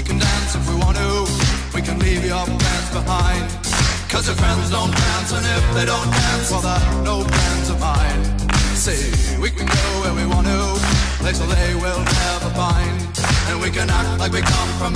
We can dance if we want to. We can leave your plans behind. Cause your friends don't dance, and if they don't dance, well, they're no friends of mine. See, we can go where we want to, place where they will never find. And we can act like we come from